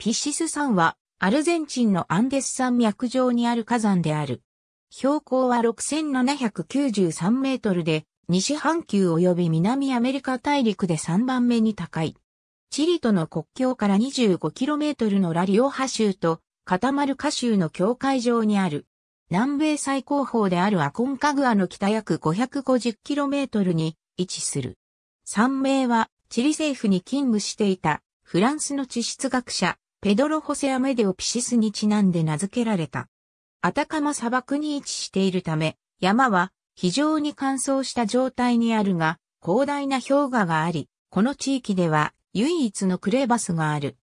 ピシス山はアルゼンチンのアンデス山脈上にある火山である。標高は6793メートルで、西半球及び南アメリカ大陸で3番目に高い。チリとの国境から 25km のラリオハ州と固まるカ州の境界上にある。南米最高峰であるアコンカグアの北約 550km に位置する。山名はチリ政府に勤務していたフランスの地質学者ペドロ・ホセアメデオ・ピシスにちなんで名付けられた。アタカマ砂漠に位置しているため、山は非常に乾燥した状態にあるが、広大な氷河があり、この地域では唯一のクレバスがある。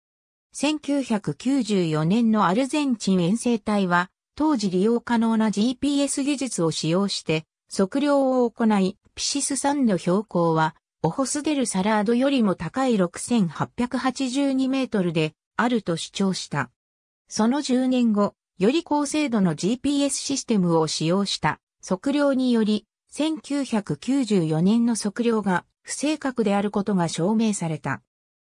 1994年のアルゼンチン遠征隊は、当時利用可能な GPS 技術を使用して、測量を行い、ピシス山の標高は、オホスデルサラードよりも高い6882メートルであると主張した。その10年後、より高精度の GPS システムを使用した測量により、1994年の測量が不正確であることが証明された。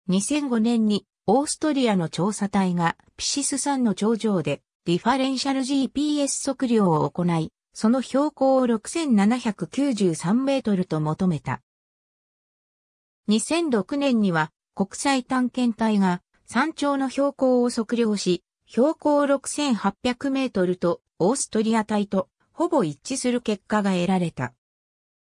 2005年にオーストリアの調査隊がピシス山の頂上でディファレンシャル GPS 測量を行い、その標高を6793メートルと求めた。2006年には国際探検隊が山頂の標高を測量し、標高6800メートルとオーストリア隊とほぼ一致する結果が得られた。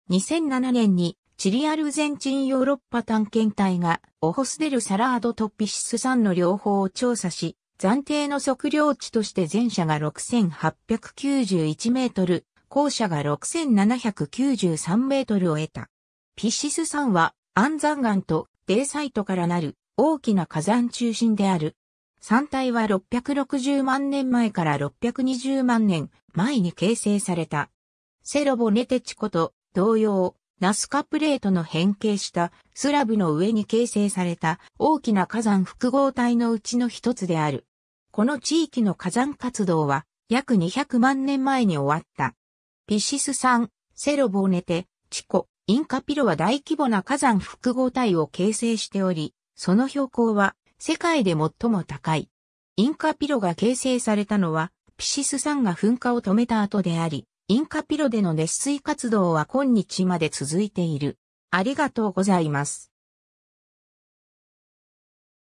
2007年にチリアルゼンチンヨーロッパ探検隊がオホスデルサラードとピシス山の両方を調査し、暫定の測量値として前者が6891メートル、後者が6793メートルを得た。ピシス山は安山岩とデイサイトからなる大きな火山中心である。山体は660万年前から620万年前に形成された。セロボネテチコと同様、ナスカプレートの変形したスラブの上に形成された大きな火山複合体のうちの一つである。この地域の火山活動は約200万年前に終わった。ピシス山、セロボネテ、チコ、インカピロは大規模な火山複合体を形成しており、その標高は世界で最も高い。インカピロが形成されたのは、ピシス山が噴火を止めた後であり、インカピロでの熱水活動は今日まで続いている。ありがとうございます。